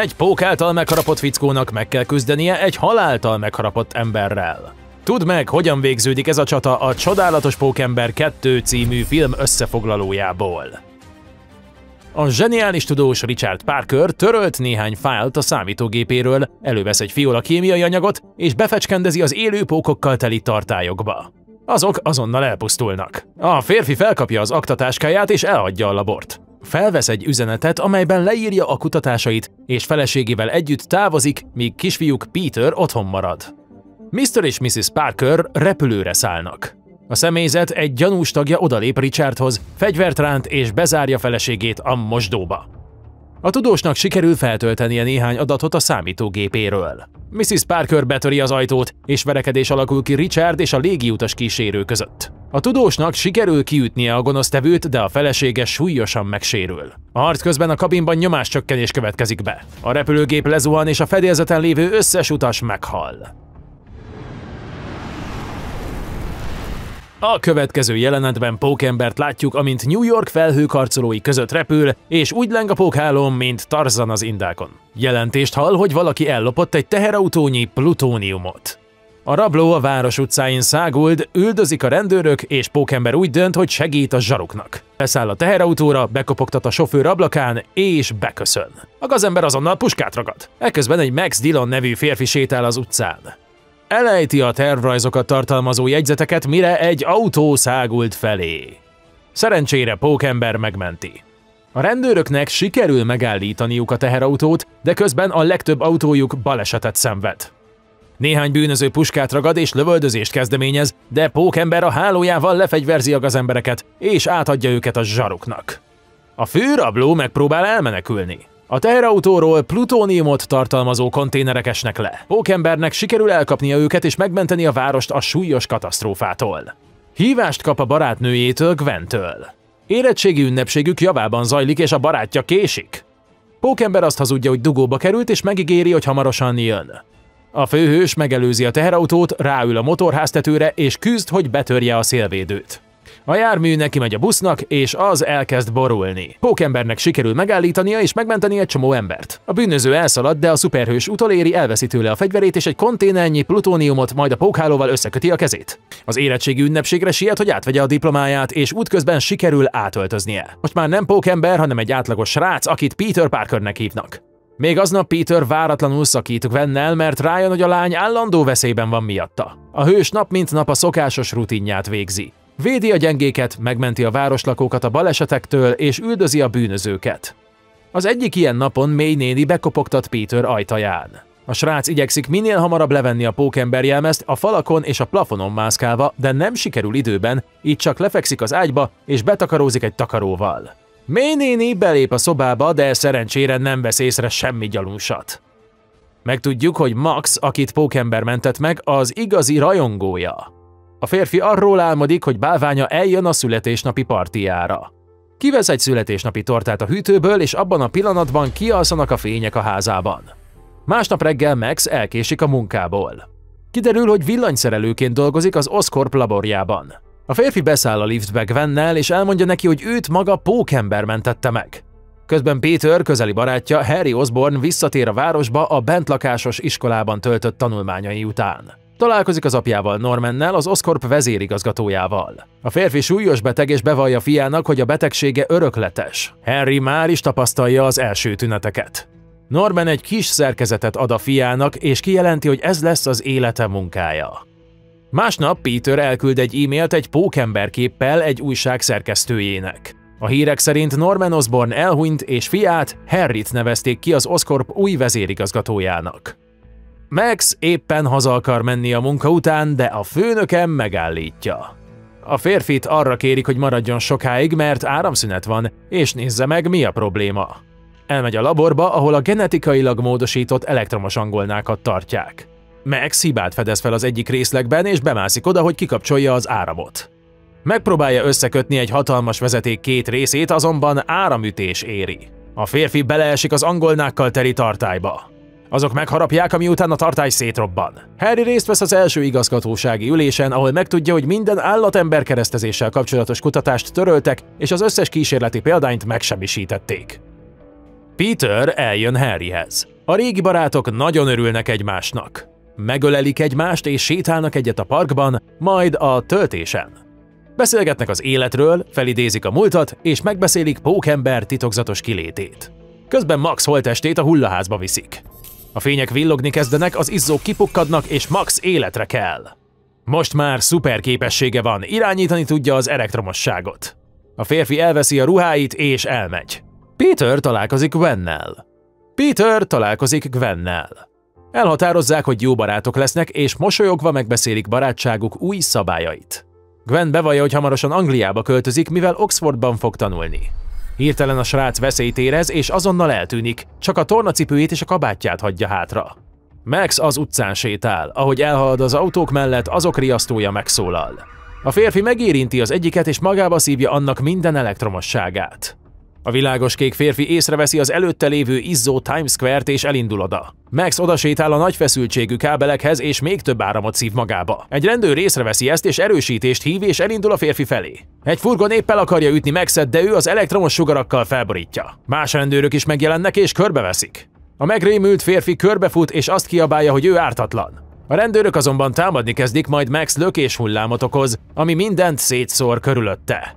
Egy pók által megharapott fickónak meg kell küzdenie egy haláltal megharapott emberrel. Tudd meg, hogyan végződik ez a csata a Csodálatos Pókember 2 című film összefoglalójából. A zseniális tudós Richard Parker törölt néhány fájlt a számítógépéről, elővesz egy fiola kémiai anyagot, és befecskendezi az élő pókokkal teli tartályokba. Azok azonnal elpusztulnak. A férfi felkapja az aktatáskáját és elhagyja a labort. Felvesz egy üzenetet, amelyben leírja a kutatásait, és feleségével együtt távozik, míg kisfiúk Peter otthon marad. Mr. és Mrs. Parker repülőre szállnak. A személyzet egy gyanús tagja odalép Richardhoz, fegyvert ránt és bezárja feleségét a mosdóba. A tudósnak sikerül feltöltenie néhány adatot a számítógépéről. Mrs. Parker betöri az ajtót, és verekedés alakul ki Richard és a légiutas kísérő között. A tudósnak sikerül kiütnie a gonosztevőt, de a felesége súlyosan megsérül. A harc közben a kabinban nyomáscsökkenés következik be. A repülőgép lezuhan és a fedélzeten lévő összes utas meghal. A következő jelenetben Pókembert látjuk, amint New York felhőkarcolói között repül, és úgy leng a pókhálón, mint Tarzan az indákon. Jelentést hall, hogy valaki ellopott egy teherautónyi plutóniumot. A rabló a város utcáin száguld, üldözik a rendőrök, és Pókember úgy dönt, hogy segít a zsaruknak. Beszáll a teherautóra, bekopogtat a sofőr ablakán, és beköszön. A gazember azonnal puskát ragad. Ekközben egy Max Dillon nevű férfi sétál az utcán. Elejti a tervrajzokat tartalmazó jegyzeteket, mire egy autó szágult felé. Szerencsére Pókember megmenti. A rendőröknek sikerül megállítaniuk a teherautót, de közben a legtöbb autójuk balesetet szenved. Néhány bűnöző puskát ragad és lövöldözést kezdeményez, de Pókember a hálójával lefegyverzi a gazembereket és átadja őket a zsaruknak. A főrabló megpróbál elmenekülni. A teherautóról plutóniumot tartalmazó konténerek esnek le. Pókembernek sikerül elkapnia őket és megmenteni a várost a súlyos katasztrófától. Hívást kap a barátnőjétől Gwentől. Érettségi ünnepségük javában zajlik és a barátja késik. Pókember azt hazudja, hogy dugóba került és megígéri, hogy hamarosan jön. A főhős megelőzi a teherautót, ráül a motorháztetőre és küzd, hogy betörje a szélvédőt. A jármű neki megy a busznak, és az elkezd borulni. Pókembernek sikerül megállítania és megmenteni egy csomó embert. A bűnöző elszalad, de a szuperhős utoléri elveszi tőle a fegyverét és egy konténernyi plutóniumot, majd a pókhálóval összeköti a kezét. Az érettségi ünnepségre siet, hogy átvegye a diplomáját, és útközben sikerül átöltöznie. Most már nem pókember, hanem egy átlagos srác, akit Peter Parkernek hívnak. Még aznap Peter váratlanul szakít Vennel, mert rájön, hogy a lány állandó veszélyben van miatta. A hős nap mint nap a szokásos rutinját végzi. Védi a gyengéket, megmenti a városlakókat a balesetektől és üldözi a bűnözőket. Az egyik ilyen napon May néni bekopogtat Peter ajtaján. A srác igyekszik minél hamarabb levenni a pókember jelmezt a falakon és a plafonon mászkálva, de nem sikerül időben, így csak lefekszik az ágyba és betakarózik egy takaróval. May belép a szobába, de szerencsére nem vesz észre semmi gyanúsat. Megtudjuk, hogy Max, akit pókember mentett meg, az igazi rajongója. A férfi arról álmodik, hogy bálványa eljön a születésnapi partiára. Kivesz egy születésnapi tortát a hűtőből, és abban a pillanatban kialszanak a fények a házában. Másnap reggel Max elkésik a munkából. Kiderül, hogy villanyszerelőként dolgozik az Oscorp laborjában. A férfi beszáll a liftbe Gwennel, és elmondja neki, hogy őt maga pókember mentette meg. Közben Peter közeli barátja Harry Osborne visszatér a városba a bentlakásos iskolában töltött tanulmányai után. Találkozik az apjával Normannel, az Oscorp vezérigazgatójával. A férfi súlyos beteg és bevallja fiának, hogy a betegsége örökletes. Henry már is tapasztalja az első tüneteket. Norman egy kis szerkezetet ad a fiának, és kijelenti, hogy ez lesz az élete munkája. Másnap Peter elküld egy e-mailt egy pókember képpel egy újság szerkesztőjének. A hírek szerint Norman Osborn elhunyt, és fiát, Harryt nevezték ki az Oscorp új vezérigazgatójának. Max éppen haza akar menni a munka után, de a főnökem megállítja. A férfit arra kérik, hogy maradjon sokáig, mert áramszünet van, és nézze meg, mi a probléma. Elmegy a laborba, ahol a genetikailag módosított elektromos angolnákat tartják. Max hibát fedez fel az egyik részlegben, és bemászik oda, hogy kikapcsolja az áramot. Megpróbálja összekötni egy hatalmas vezeték két részét, azonban áramütés éri. A férfi beleesik az angolnákkal teli tartályba. Azok megharapják, ami után a tartály szétrobban. Harry részt vesz az első igazgatósági ülésen, ahol megtudja, hogy minden állatember keresztezéssel kapcsolatos kutatást töröltek, és az összes kísérleti példányt megsemmisítették. Peter eljön Harryhez. A régi barátok nagyon örülnek egymásnak. Megölelik egymást és sétálnak egyet a parkban, majd a töltésen. Beszélgetnek az életről, felidézik a múltat, és megbeszélik Pókember titokzatos kilétét. Közben Max holtestét a hullaházba viszik. A fények villogni kezdenek, az izzók kipukkadnak, és Max életre kell. Most már szuper képessége van, irányítani tudja az elektromosságot. A férfi elveszi a ruháit és elmegy. Peter találkozik Gwennel. Peter találkozik Gwennel. Elhatározzák, hogy jó barátok lesznek, és mosolyogva megbeszélik barátságuk új szabályait. Gwen bevallja, hogy hamarosan Angliába költözik, mivel Oxfordban fog tanulni. Hirtelen a srác veszélyt érez, és azonnal eltűnik, csak a tornacipőjét és a kabátját hagyja hátra. Max az utcán sétál, ahogy elhalad az autók mellett, azok riasztója megszólal. A férfi megérinti az egyiket, és magába szívja annak minden elektromosságát. A világos kék férfi észreveszi az előtte lévő izzó Times Square-t és elindul oda. Max odasétál a nagy feszültségű kábelekhez és még több áramot szív magába. Egy rendőr észreveszi ezt és erősítést hív és elindul a férfi felé. Egy furgon épp akarja ütni Maxet, de ő az elektromos sugarakkal felborítja. Más rendőrök is megjelennek és körbeveszik. A megrémült férfi körbefut és azt kiabálja, hogy ő ártatlan. A rendőrök azonban támadni kezdik, majd Max lökés hullámot okoz, ami mindent szétszór körülötte.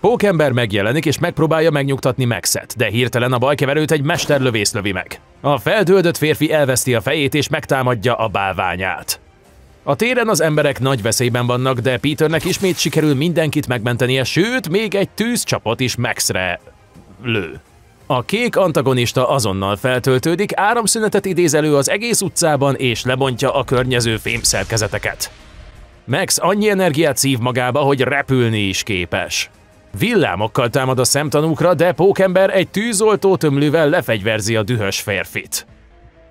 Pókember megjelenik és megpróbálja megnyugtatni Maxet, de hirtelen a bajkeverőt egy mesterlövész lövi meg. A feldöldött férfi elveszti a fejét és megtámadja a bálványát. A téren az emberek nagy veszélyben vannak, de Peternek ismét sikerül mindenkit megmentenie, sőt, még egy tűzcsapot is Maxre lő. A kék antagonista azonnal feltöltődik, áramszünetet idéz elő az egész utcában és lebontja a környező fémszerkezeteket. Max annyi energiát szív magába, hogy repülni is képes. Villámokkal támad a szemtanúkra, de Pókember egy tűzoltó tömlővel lefegyverzi a dühös férfit.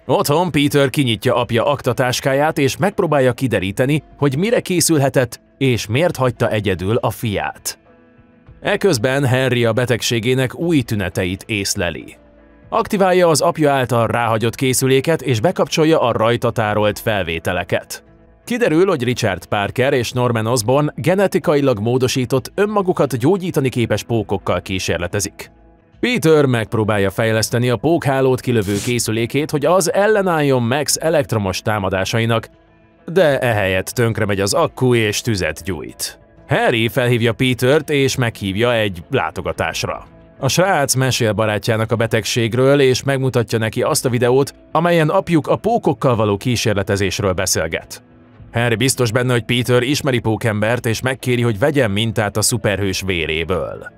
Otthon Peter kinyitja apja aktatáskáját és megpróbálja kideríteni, hogy mire készülhetett és miért hagyta egyedül a fiát. Eközben Henry a betegségének új tüneteit észleli. Aktiválja az apja által ráhagyott készüléket és bekapcsolja a rajta tárolt felvételeket. Kiderül, hogy Richard Parker és Norman Osborn genetikailag módosított, önmagukat gyógyítani képes pókokkal kísérletezik. Peter megpróbálja fejleszteni a pókhálót kilövő készülékét, hogy az ellenálljon Max elektromos támadásainak, de ehelyett tönkre megy az akku és tüzet gyújt. Harry felhívja Petert és meghívja egy látogatásra. A srác mesél barátjának a betegségről és megmutatja neki azt a videót, amelyen apjuk a pókokkal való kísérletezésről beszélget. Harry biztos benne, hogy Peter ismeri pókembert és megkéri, hogy vegyen mintát a szuperhős véréből.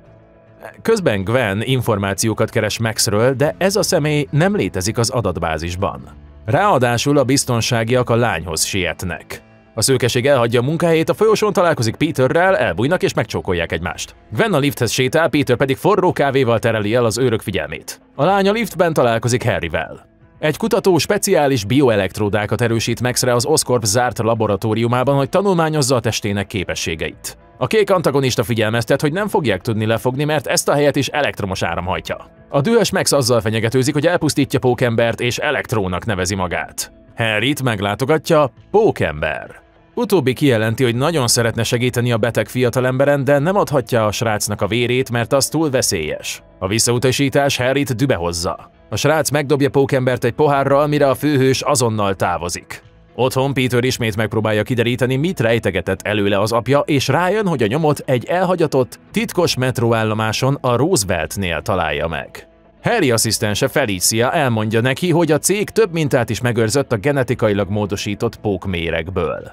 Közben Gwen információkat keres Maxről, de ez a személy nem létezik az adatbázisban. Ráadásul a biztonságiak a lányhoz sietnek. A szőkeség elhagyja a munkáját, a folyosón találkozik Peterrel, elbújnak és megcsókolják egymást. Gwen a lifthez sétál, Peter pedig forró kávéval tereli el az őrök figyelmét. A lány a liftben találkozik Harryvel. Egy kutató speciális bioelektródákat erősít Maxre az Oscorp zárt laboratóriumában, hogy tanulmányozza a testének képességeit. A kék antagonista figyelmeztet, hogy nem fogják tudni lefogni, mert ezt a helyet is elektromos áram hajtja. A dühös Max azzal fenyegetőzik, hogy elpusztítja Pókembert és elektrónak nevezi magát. Harryt meglátogatja Pókember. Utóbbi kijelenti, hogy nagyon szeretne segíteni a beteg fiatalemberen, de nem adhatja a srácnak a vérét, mert az túl veszélyes. A visszautasítás Harryt dübe hozza. A srác megdobja Pókembert egy pohárral, mire a főhős azonnal távozik. Otthon Peter ismét megpróbálja kideríteni, mit rejtegetett előle az apja, és rájön, hogy a nyomot egy elhagyatott, titkos metróállomáson a Rooseveltnél találja meg. Harry asszisztense Felicia elmondja neki, hogy a cég több mintát is megőrzött a genetikailag módosított pókméregből.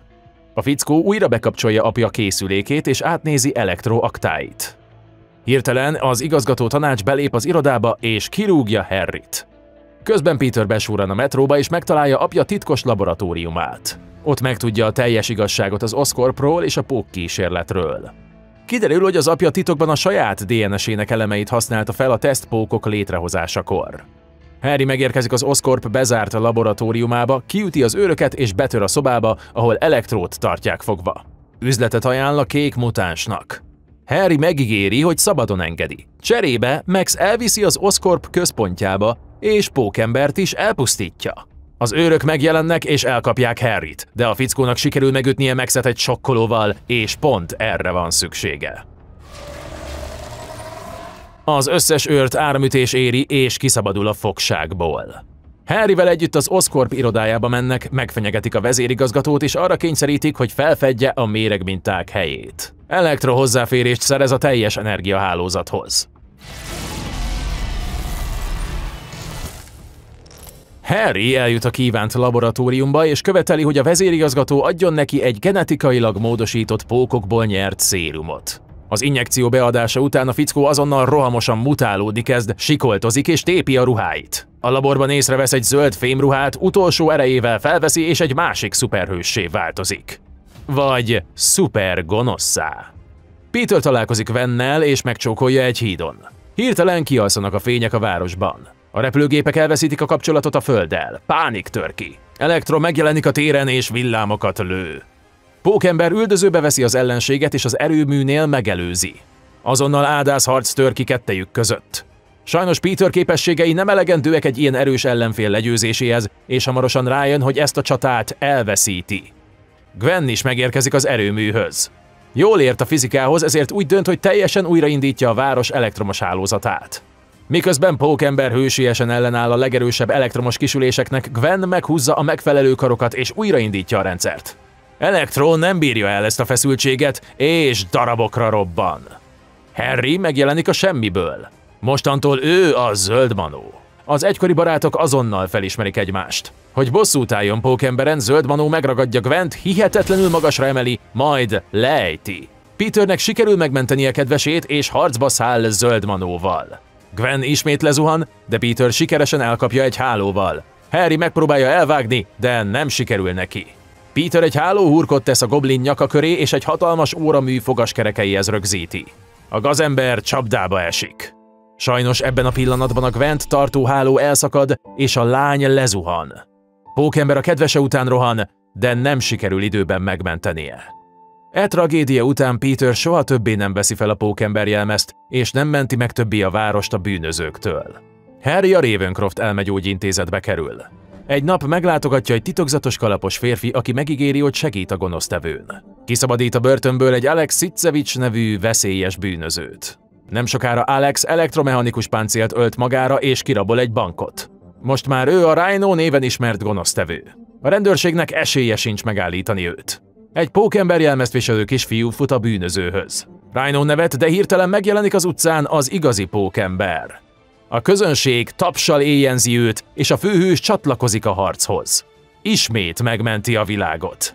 A fickó újra bekapcsolja apja készülékét és átnézi elektroaktáit. Hirtelen az igazgató tanács belép az irodába és kirúgja Harryt. Közben Peter besúran a metróba és megtalálja apja titkos laboratóriumát. Ott megtudja a teljes igazságot az Oscorpról és a pók kísérletről. Kiderül, hogy az apja titokban a saját DNS-ének elemeit használta fel a tesztpókok létrehozásakor. Harry megérkezik az Oscorp bezárt laboratóriumába, kiüti az őröket és betör a szobába, ahol elektrót tartják fogva. Üzletet ajánl a kék mutánsnak. Harry megígéri, hogy szabadon engedi. Cserébe Max elviszi az Oscorp központjába, és Pókembert is elpusztítja. Az őrök megjelennek és elkapják Harryt, de a fickónak sikerül megütnie Maxet egy sokkolóval, és pont erre van szüksége. Az összes őrt áramütés éri és kiszabadul a fogságból. Harryvel együtt az Oscorp irodájába mennek, megfenyegetik a vezérigazgatót és arra kényszerítik, hogy felfedje a méregminták helyét. Elektro hozzáférést szerez a teljes energiahálózathoz. Harry eljut a kívánt laboratóriumba, és követeli, hogy a vezérigazgató adjon neki egy genetikailag módosított pókokból nyert szérumot. Az injekció beadása után a fickó azonnal rohamosan mutálódni kezd, sikoltozik és tépi a ruháit. A laborban észrevesz egy zöld fémruhát, utolsó erejével felveszi és egy másik szuperhőssé változik. Vagy szuper gonoszszá. Peter találkozik Vennel és megcsókolja egy hídon. Hirtelen kialszanak a fények a városban. A repülőgépek elveszítik a kapcsolatot a földdel. Pánik tör ki. Elektro megjelenik a téren és villámokat lő. Pókember üldözőbe veszi az ellenséget és az erőműnél megelőzi. Azonnal ádász harc tör ki kettejük között. Sajnos Peter képességei nem elegendőek egy ilyen erős ellenfél legyőzéséhez, és hamarosan rájön, hogy ezt a csatát elveszíti. Gwen is megérkezik az erőműhöz. Jól ért a fizikához, ezért úgy dönt, hogy teljesen újraindítja a város elektromos hálózatát. Miközben Pókember hősiesen ellenáll a legerősebb elektromos kisüléseknek, Gwen meghúzza a megfelelő karokat és újraindítja a rendszert. Elektro nem bírja el ezt a feszültséget, és darabokra robban. Harry megjelenik a semmiből. Mostantól ő a zöld manó. Az egykori barátok azonnal felismerik egymást. Hogy bosszút álljon Pókemberen, zöld manó megragadja Gwent, hihetetlenül magasra emeli, majd lejti. Peternek sikerül megmentenie kedvesét, és harcba száll zöld manóval. Gwen ismét lezuhan, de Peter sikeresen elkapja egy hálóval. Harry megpróbálja elvágni, de nem sikerül neki. Peter egy hálóhurkot tesz a goblin nyaka köré, és egy hatalmas óramű fogaskerekeihez rögzíti. A gazember csapdába esik. Sajnos ebben a pillanatban a Gwent tartóháló elszakad, és a lány lezuhan. Pókember a kedvese után rohan, de nem sikerül időben megmentenie. E tragédia után Peter soha többé nem veszi fel a pókember jelmezt, és nem menti meg többé a várost a bűnözőktől. Harry a Ravencroft elmegyógyintézetbe kerül. Egy nap meglátogatja egy titokzatos kalapos férfi, aki megígéri, hogy segít a gonosztevőn. Kiszabadít a börtönből egy Alex Sitzevics nevű veszélyes bűnözőt. Nem sokára Alex elektromechanikus páncélt ölt magára és kirabol egy bankot. Most már ő a Rhino néven ismert gonosztevő. A rendőrségnek esélye sincs megállítani őt. Egy pókember jelmezt viselő kisfiú fut a bűnözőhöz. Rhino nevet, de hirtelen megjelenik az utcán az igazi pókember. A közönség tapsal éjjenzi őt, és a főhős csatlakozik a harchoz. Ismét megmenti a világot.